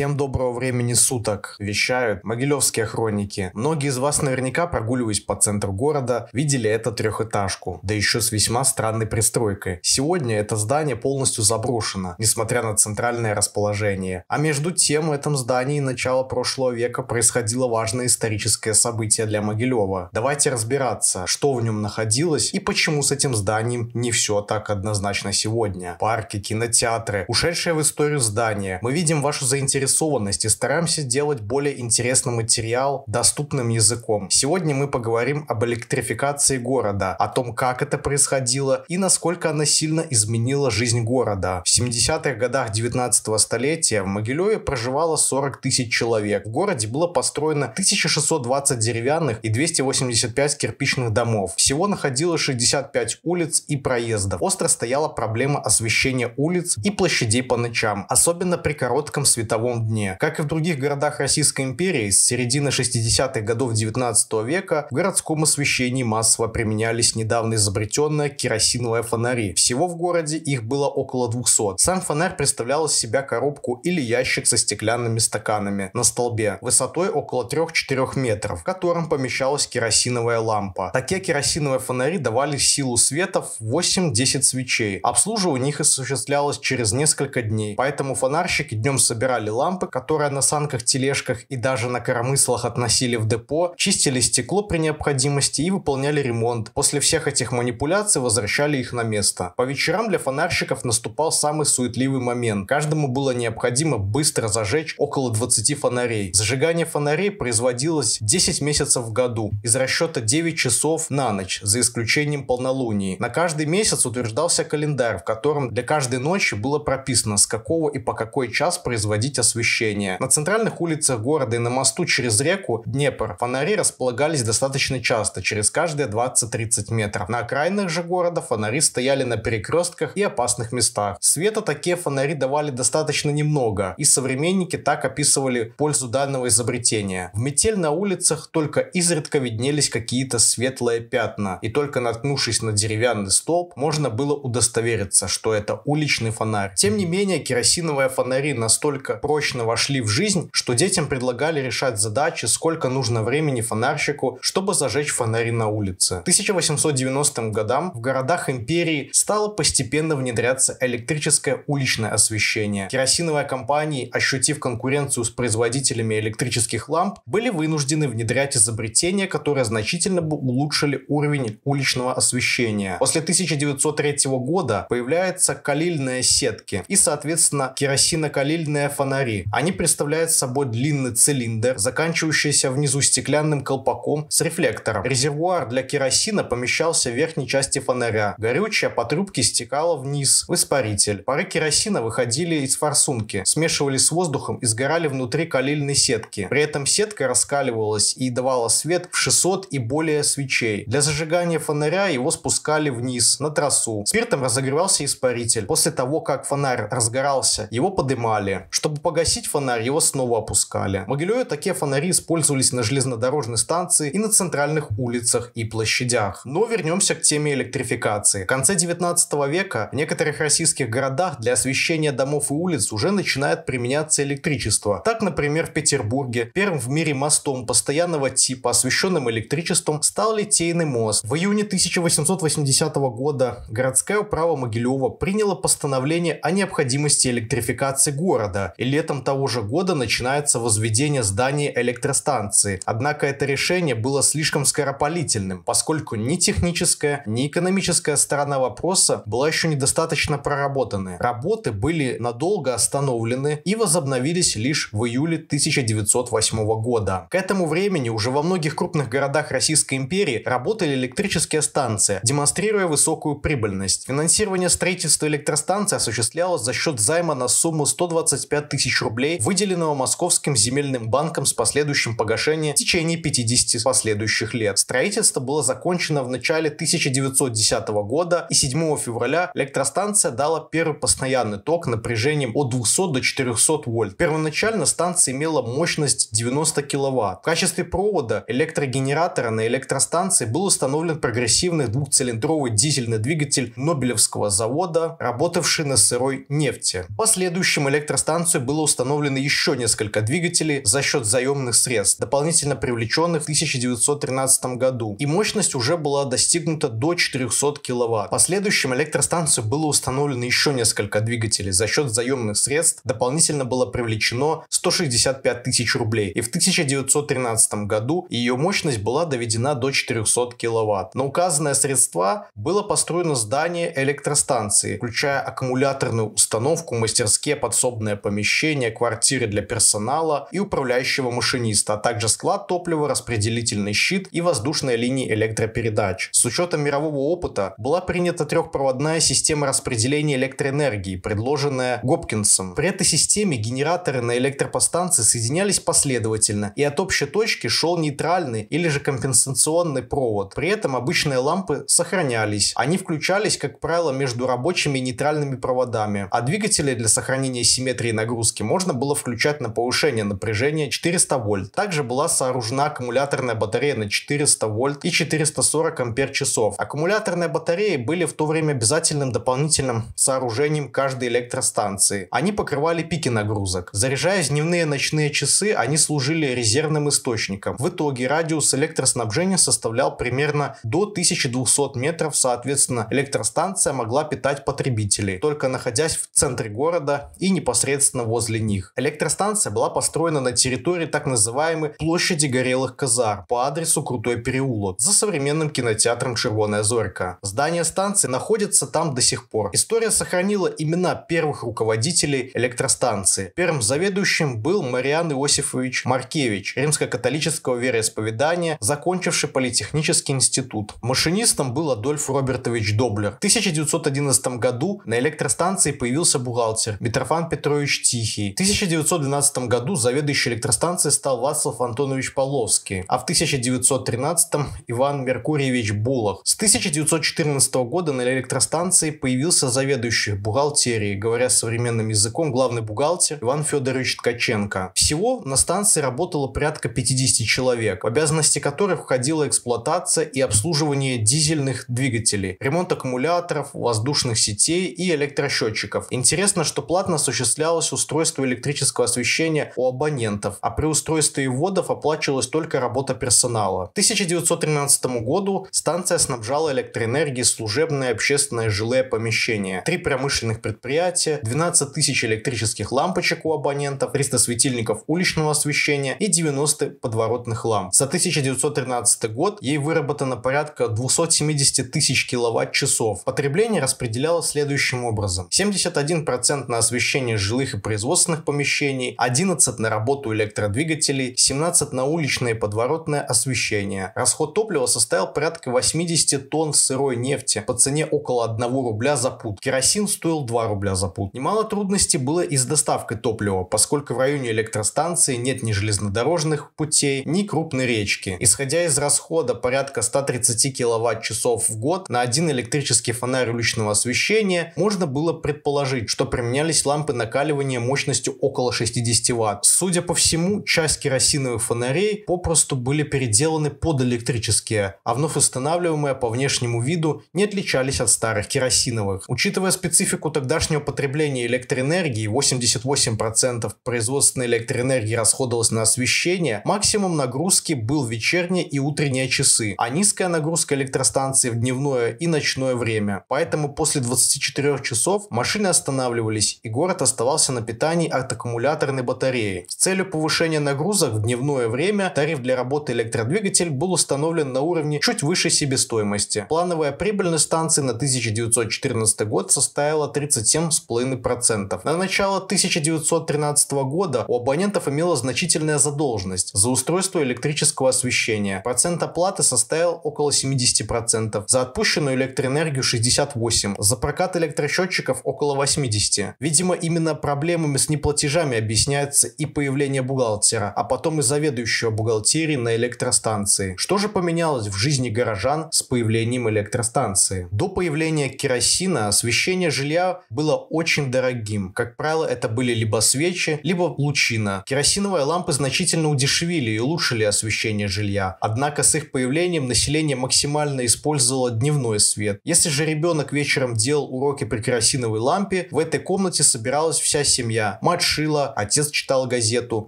Всем доброго времени суток, вещают Могилевские хроники. Многие из вас наверняка, прогуливаясь по центру города, видели эту трехэтажку, да еще с весьма странной пристройкой. Сегодня это здание полностью заброшено, несмотря на центральное расположение. А между тем в этом здании начала прошлого века происходило важное историческое событие для Могилева. Давайте разбираться, что в нем находилось и почему с этим зданием не все так однозначно сегодня. Парки, кинотеатры, ушедшие в историю здания. Мы видим вашу заинтересованность заинтересованность и стараемся делать более интересный материал доступным языком. Сегодня мы поговорим об электрификации города, о том, как это происходило и насколько она сильно изменила жизнь города. В 70-х годах 19 столетия в Могилеве проживало 40 тысяч человек. В городе было построено 1620 деревянных и 285 кирпичных домов. Всего находилось 65 улиц и проездов. Остро стояла проблема освещения улиц и площадей по ночам, особенно при коротком световом дне. Как и в других городах Российской империи, с середины 60-х годов 19 века в городском освещении массово применялись недавно изобретенные керосиновые фонари. Всего в городе их было около 200. Сам фонарь представлял из себя коробку или ящик со стеклянными стаканами на столбе высотой около 3-4 метров, в котором помещалась керосиновая лампа. Такие керосиновые фонари давали силу света в 8-10 свечей. Обслуживание их осуществлялось через несколько дней, поэтому фонарщики днем собирали собирали лампы, которые на санках-тележках и даже на коромыслах относили в депо, чистили стекло при необходимости и выполняли ремонт. После всех этих манипуляций возвращали их на место. По вечерам для фонарщиков наступал самый суетливый момент. Каждому было необходимо быстро зажечь около 20 фонарей. Зажигание фонарей производилось 10 месяцев в году, из расчета 9 часов на ночь, за исключением полнолуний. На каждый месяц утверждался календарь, в котором для каждой ночи было прописано, с какого и по какой час производить проводить освещение. На центральных улицах города и на мосту через реку Днепр фонари располагались достаточно часто, через каждые 20-30 метров. На окраинах же города фонари стояли на перекрестках и опасных местах. Света такие фонари давали достаточно немного, и современники так описывали пользу данного изобретения. В метель на улицах только изредка виднелись какие-то светлые пятна, и только наткнувшись на деревянный столб, можно было удостовериться, что это уличный фонарь. Тем не менее, керосиновые фонари настолько прочно вошли в жизнь, что детям предлагали решать задачи, сколько нужно времени фонарщику, чтобы зажечь фонари на улице. К 1890 годам в городах империи стало постепенно внедряться электрическое уличное освещение. Керосиновые компании, ощутив конкуренцию с производителями электрических ламп, были вынуждены внедрять изобретения, которые значительно улучшили уровень уличного освещения. После 1903 года появляются калильные сетки и, соответственно, керосинокалильные фонари фонари. Они представляют собой длинный цилиндр, заканчивающийся внизу стеклянным колпаком с рефлектором. Резервуар для керосина помещался в верхней части фонаря. Горючее по трубке стекало вниз в испаритель. Пары керосина выходили из форсунки, смешивались с воздухом и сгорали внутри калильной сетки. При этом сетка раскаливалась и давала свет в 600 и более свечей. Для зажигания фонаря его спускали вниз, на трассу. Спиртом разогревался испаритель. После того, как фонарь разгорался, его подымали. Чтобы погасить фонарь, его снова опускали. В Могилеве такие фонари использовались на железнодорожной станции и на центральных улицах и площадях. Но вернемся к теме электрификации. В конце 19 века в некоторых российских городах для освещения домов и улиц уже начинает применяться электричество. Так, например, в Петербурге первым в мире мостом постоянного типа, освещенным электричеством, стал Литейный мост. В июне 1880 года городская управа Могилева приняла постановление о необходимости электрификации города летом того же года начинается возведение здания электростанции. Однако это решение было слишком скоропалительным, поскольку ни техническая, ни экономическая сторона вопроса была еще недостаточно проработаны. Работы были надолго остановлены и возобновились лишь в июле 1908 года. К этому времени уже во многих крупных городах Российской империи работали электрические станции, демонстрируя высокую прибыльность. Финансирование строительства электростанций осуществлялось за счет займа на сумму 125 тысяч тысяч рублей, выделенного Московским земельным банком с последующим погашением в течение 50 последующих лет. Строительство было закончено в начале 1910 года и 7 февраля электростанция дала первый постоянный ток напряжением от 200 до 400 вольт. Первоначально станция имела мощность 90 киловатт. В качестве провода электрогенератора на электростанции был установлен прогрессивный двухцилиндровый дизельный двигатель Нобелевского завода, работавший на сырой нефти. В последующем электростанцию было установлены еще несколько двигателей за счет заемных средств, дополнительно привлеченных в 1913 году, и мощность уже была достигнута до 400 кВт. В последующем электростанцию было установлено еще несколько двигателей за счет заемных средств, дополнительно было привлечено 165 тысяч рублей, и в 1913 году ее мощность была доведена до 400 кВт. На указанные средства было построено здание электростанции, включая аккумуляторную установку, мастерские, подсобное помещение, квартиры для персонала и управляющего машиниста, а также склад топлива, распределительный щит и воздушные линии электропередач. С учетом мирового опыта была принята трехпроводная система распределения электроэнергии, предложенная Гопкинсом. При этой системе генераторы на электропостанции соединялись последовательно, и от общей точки шел нейтральный или же компенсационный провод. При этом обычные лампы сохранялись. Они включались, как правило, между рабочими и нейтральными проводами, а двигатели для сохранения симметрии нагрузки можно было включать на повышение напряжения 400 вольт. Также была сооружена аккумуляторная батарея на 400 вольт и 440 ампер часов. Аккумуляторные батареи были в то время обязательным дополнительным сооружением каждой электростанции. Они покрывали пики нагрузок. Заряжаясь дневные и ночные часы, они служили резервным источником. В итоге радиус электроснабжения составлял примерно до 1200 метров, соответственно, электростанция могла питать потребителей, только находясь в центре города и непосредственно возле них. Электростанция была построена на территории так называемой площади горелых казар по адресу Крутой переулок за современным кинотеатром Червоная Зорька. Здание станции находится там до сих пор. История сохранила имена первых руководителей электростанции. Первым заведующим был Мариан Иосифович Маркевич, римско-католического вероисповедания, закончивший политехнический институт. Машинистом был Адольф Робертович Доблер. В 1911 году на электростанции появился бухгалтер Митрофан Петрович Тихий. В 1912 году заведующий электростанцией стал Вацлав Антонович Павловский, а в 1913 Иван Меркурьевич Булах. С 1914 года на электростанции появился заведующий бухгалтерией, говоря современным языком, главный бухгалтер Иван Федорович Ткаченко. Всего на станции работало порядка 50 человек, в обязанности которых входила эксплуатация и обслуживание дизельных двигателей, ремонт аккумуляторов, воздушных сетей и электросчетчиков. Интересно, что платно осуществлялось устройство электрического освещения у абонентов, а при устройстве вводов оплачивалась только работа персонала. К 1913 году станция снабжала электроэнергией служебные, общественные, жилые помещения, три промышленных предприятия, 12 тысяч электрических лампочек у абонентов, 300 светильников уличного освещения и 90 подворотных ламп. За 1913 год ей выработано порядка 270 тысяч киловатт-часов. Потребление распределялось следующим образом. 71% на освещение жилых и производственных помещений, 11% на работу электродвигателей, 17% на уличное и подворотное освещение. Расход топлива составил порядка 80 тонн сырой нефти по цене около 1 рубля за пуд. Керосин стоил 2 рубля за пуд. Немало трудностей было и с доставкой топлива, поскольку в районе электростанции нет ни железнодорожных путей, ни крупной речки. Исходя из расхода порядка 130 киловатт-часов в год на один электрический фонарь уличного освещения, можно было предположить, что применялись лампы накаливания мощностью около 60 ватт. Судя по всему, часть керосиновых фонарей попросту были переделаны под электрические, а вновь устанавливаемые по внешнему виду не отличались от старых керосиновых. Учитывая специфику тогдашнего потребления электроэнергии, 88% производственной электроэнергии расходовалось на освещение, максимум нагрузки был вечерние и утренние часы, а низкая нагрузка электростанции в дневное и ночное время. Поэтому после 24 часов машины останавливались и город оставался на питании от аккумуляторной батареи. С целью повышения нагрузок в дневное время тариф для работы электродвигатель был установлен на уровне чуть выше себестоимости. Плановая прибыльность станции на 1914 год составила 37,5%. На начало 1913 года у абонентов имела значительная задолженность за устройство электрического освещения. Процент оплаты составил около 70%, за отпущенную электроэнергию 68%, за прокат электросчетчиков около 80%. Видимо, именно проблемами с неплатежами объясняется и появление бухгалтера, а потом и заведующего бухгалтерии на электростанции. Что же поменялось в жизни горожан с появлением электростанции? До появления керосина освещение жилья было очень дорогим. Как правило, это были либо свечи, либо лучина. Керосиновые лампы значительно удешевили и улучшили освещение жилья. Однако с их появлением население максимально использовало дневной свет. Если же ребенок вечером делал уроки при керосиновой лампе, в этой комнате собиралась вся семья, мать шила, отец читал газету,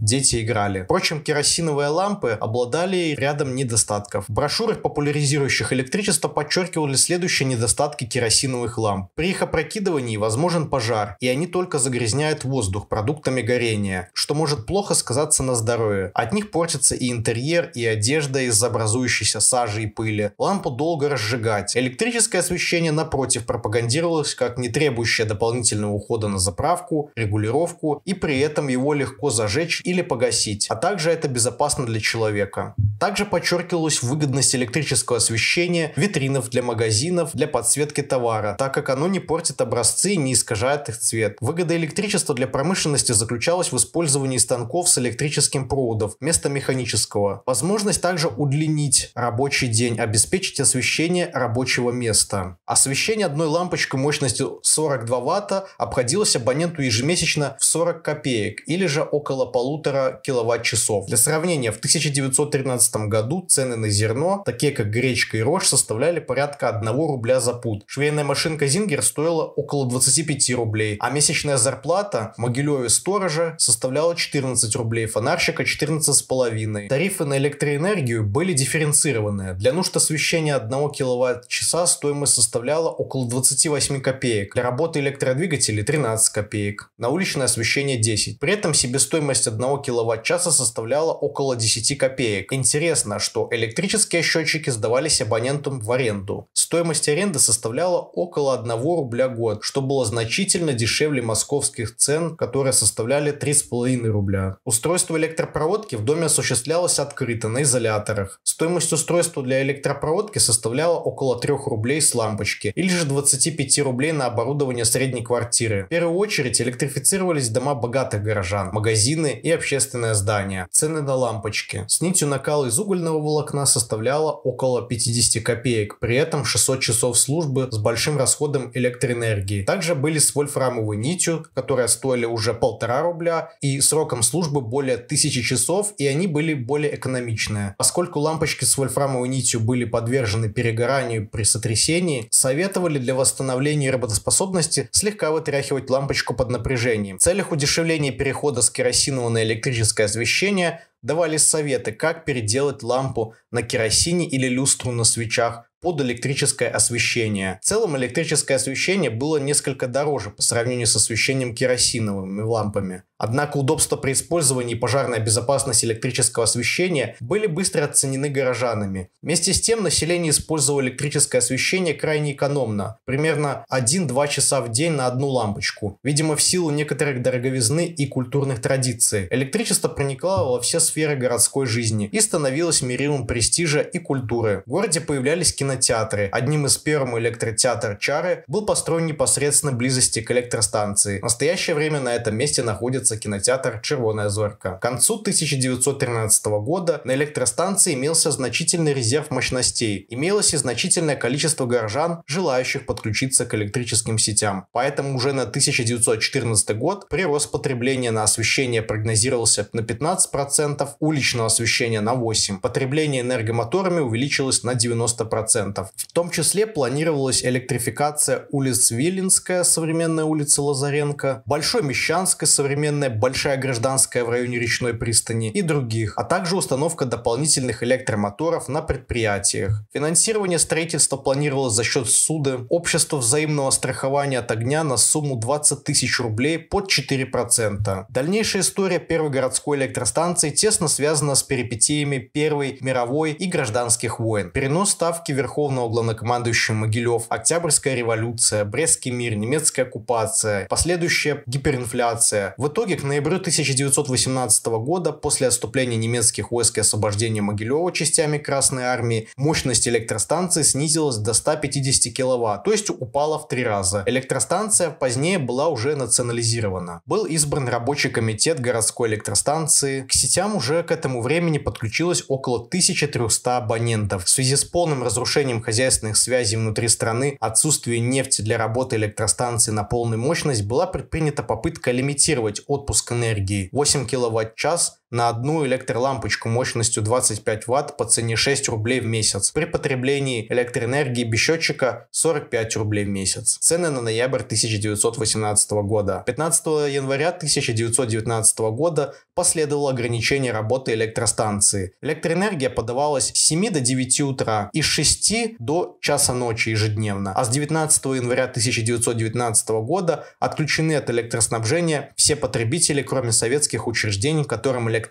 дети играли. Впрочем, керосиновые лампы обладали рядом недостатков. В брошюрах, популяризирующих электричество, подчеркивали следующие недостатки керосиновых ламп. При их опрокидывании возможен пожар, и они только загрязняют воздух продуктами горения, что может плохо сказаться на здоровье. От них портится и интерьер, и одежда из образующейся сажи и пыли. Лампу долго разжигать. Электрическое освещение, напротив, пропагандировалось как не требующее дополнительного ухода на заправку, регулировку, и при этом его легко зажечь или погасить, а также это безопасно для человека. Также подчеркивалась выгодность электрического освещения витринов для магазинов для подсветки товара, так как оно не портит образцы и не искажает их цвет. Выгода электричества для промышленности заключалась в использовании станков с электрическим проводом вместо механического. Возможность также удлинить рабочий день, обеспечить освещение рабочего места. Освещение одной лампочкой мощностью 42 ватта обходилось абоненту ежемесячно в 40 копеек или же около полутора киловатт-часов. Для сравнения, в 1913 году цены на зерно, такие как гречка и рожь, составляли порядка 1 рубля за пуд. Швейная машинка Зингер стоила около 25 рублей, а месячная зарплата Могилеве сторожа составляла 14 рублей, фонарщика 14,5. Тарифы на электроэнергию были дифференцированы. Для нужд освещения 1 киловатт-часа стоимость составляла около 28 копеек. Для работы электродвигателей 13 копеек. На уличное освещение 10. При этом себестоимость 1 киловатт-часа составляла около 10 копеек. Интересно, что электрические счетчики сдавались абонентам в аренду. Стоимость аренды составляла около 1 рубля год, что было значительно дешевле московских цен, которые составляли 3,5 рубля. Устройство электропроводки в доме осуществлялось открыто на изоляторах. Стоимость устройства для электропроводки составляла около 3 рублей с лампочки или же 25 рублей на оборудование средней квартиры. В первую очередь электрифицировались дома богатых горожан, магазины и общественные здания. Цены на лампочки. С нитью накала из угольного волокна составляла около 50 копеек, при этом 600 часов службы с большим расходом электроэнергии. Также были с вольфрамовой нитью, которые стоили уже полтора рубля, и сроком службы более 1000 часов, и они были более экономичные. Поскольку лампочки с вольфрамовой нитью были подвержены перегоранию при сотрясении, советовали для восстановления работоспособности слегка вытряхивать лампочку под напряжением. В целях удешевления перехода с керосинового на электрическое освещение давали советы, как переделать лампу на керосине или люстру на свечах под электрическое освещение. В целом электрическое освещение было несколько дороже по сравнению с освещением керосиновыми лампами. Однако удобство при использовании и пожарная безопасность электрического освещения были быстро оценены горожанами. Вместе с тем население использовало электрическое освещение крайне экономно, примерно 1-2 часа в день на одну лампочку. Видимо, в силу некоторых дороговизны и культурных традиций. Электричество проникало во все сферы городской жизни и становилось мерилом престижа и культуры. В городе появлялись кинотеатры. Одним из первых электротеатр Чары был построен непосредственно близости к электростанции. В настоящее время на этом месте находится кинотеатр «Червоная зорька». К концу 1913 года на электростанции имелся значительный резерв мощностей. Имелось и значительное количество горожан, желающих подключиться к электрическим сетям. Поэтому уже на 1914 год прирост потребления на освещение прогнозировался на 15%, уличного освещения на 8%. Потребление энергомоторами увеличилось на 90%. В том числе планировалась электрификация улиц Виленская, современная улица Лазаренко, Большой Мещанская, современная Большая Гражданская в районе речной пристани и других, а также установка дополнительных электромоторов на предприятиях. Финансирование строительства планировалось за счет суда Общества взаимного страхования от огня на сумму 20 тысяч рублей под 4%. Дальнейшая история первой городской электростанции тесно связана с перипетиями Первой мировой и гражданских войн. Перенос ставки Верховного главнокомандующего Могилев, Октябрьская революция, Брестский мир, немецкая оккупация, последующая гиперинфляция. В итоге к ноябрю 1918 года, после отступления немецких войск и освобождения Могилева частями Красной Армии, мощность электростанции снизилась до 150 киловатт, то есть упала в три раза. Электростанция позднее была уже национализирована. Был избран рабочий комитет городской электростанции. К сетям уже к этому времени подключилось около 1300 абонентов. В связи с полным разрушением хозяйственных связей внутри страны, отсутствие нефти для работы электростанции на полную мощность, была предпринята попытка лимитировать отпуск энергии. 8 киловатт-час на одну электролампочку мощностью 25 Вт по цене 6 рублей в месяц. При потреблении электроэнергии без счетчика 45 рублей в месяц. Цены на ноябрь 1918 года. 15 января 1919 года последовало ограничение работы электростанции. Электроэнергия подавалась с 7 до 9 утра и с 6 до часа ночи ежедневно. А с 19 января 1919 года отключены от электроснабжения все потребители, кроме советских учреждений, которым электроэнергия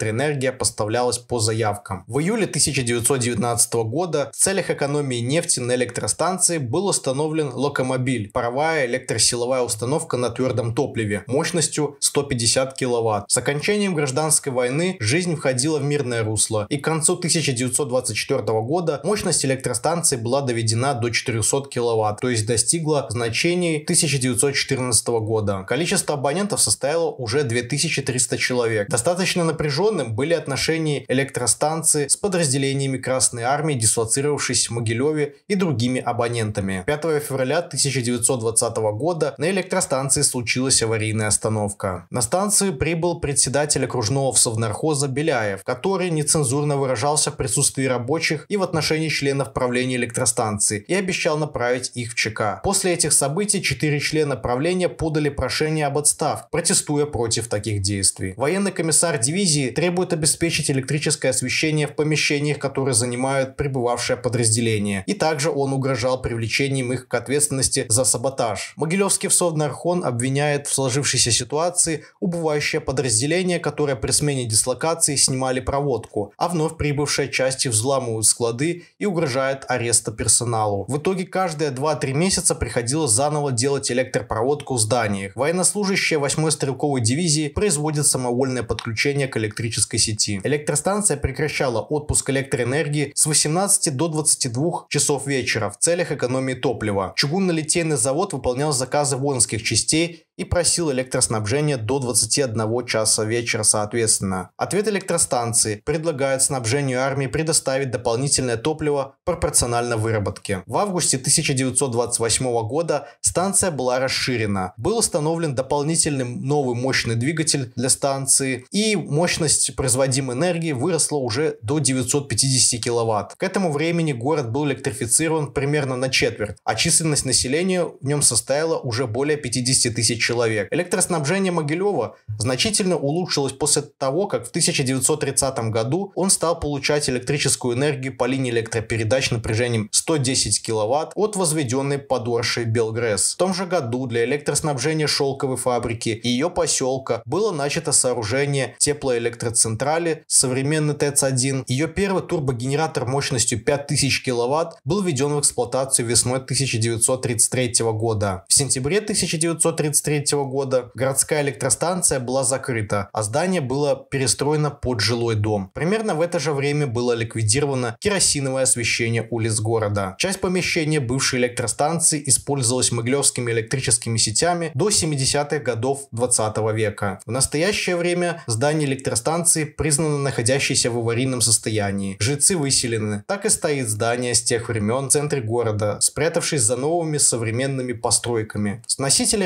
поставлялась по заявкам. В июле 1919 года в целях экономии нефти на электростанции был установлен локомобиль, паровая электросиловая установка на твердом топливе мощностью 150 кВт. С окончанием гражданской войны жизнь входила в мирное русло, и к концу 1924 года мощность электростанции была доведена до 400 кВт, то есть достигла значений 1914 года. Количество абонентов составило уже 2300 человек. Достаточно напряженным были отношения электростанции с подразделениями Красной Армии, дислоцировавшись в Могилеве и другими абонентами. 5 февраля 1920 года на электростанции случилась аварийная остановка. На станцию прибыл председатель окружного совнархоза Беляев, который нецензурно выражался в присутствии рабочих и в отношении членов правления электростанции и обещал направить их в ЧК. После этих событий четыре члена правления подали прошение об отставке, протестуя против таких действий. Военный комиссар дивизии требует обеспечить электрическое освещение в помещениях, которые занимают прибывавшее подразделение. И также он угрожал привлечением их к ответственности за саботаж. Могилевский Совнархон обвиняет в сложившейся ситуации убывающее подразделение, которое при смене дислокации снимали проводку, а вновь прибывшие части взламывают склады и угрожает ареста персоналу. В итоге каждые 2-3 месяца приходилось заново делать электропроводку в зданиях. Военнослужащие 8-й стрелковой дивизии производят самовольное подключение к электрической сети. Электростанция прекращала отпуск электроэнергии с 18 до 22 часов вечера в целях экономии топлива. Чугунно-литейный завод выполнял заказы воинских частей и просил электроснабжение до 21 часа вечера соответственно. Ответ электростанции предлагает снабжению армии предоставить дополнительное топливо пропорционально выработке. В августе 1928 года станция была расширена. Был установлен дополнительный новый мощный двигатель для станции и мощность производимой энергии выросла уже до 950 кВт. К этому времени город был электрифицирован примерно на четверть, а численность населения в нем составила уже более 50 тысяч человек. Электроснабжение Могилева значительно улучшилось после того, как в 1930 году он стал получать электрическую энергию по линии электропередач напряжением 110 кВт от возведенной подоршей Белгрэс. В том же году для электроснабжения шелковой фабрики и ее поселка было начато сооружение теплоэлектроцентрали современный ТЭЦ-1. Ее первый турбогенератор мощностью 5000 кВт был введен в эксплуатацию весной 1933 года. В сентябре 1933 1993 года городская электростанция была закрыта, а здание было перестроено под жилой дом. Примерно в это же время было ликвидировано керосиновое освещение улиц города. Часть помещения бывшей электростанции использовалась Могилевскими электрическими сетями до 70-х годов 20 века. В настоящее время здание электростанции признано находящееся в аварийном состоянии. Жильцы выселены. Так и стоит здание с тех времен в центре города, спрятавшись за новыми современными постройками. Сносители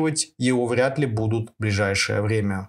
ремонтировать его вряд ли будут в ближайшее время.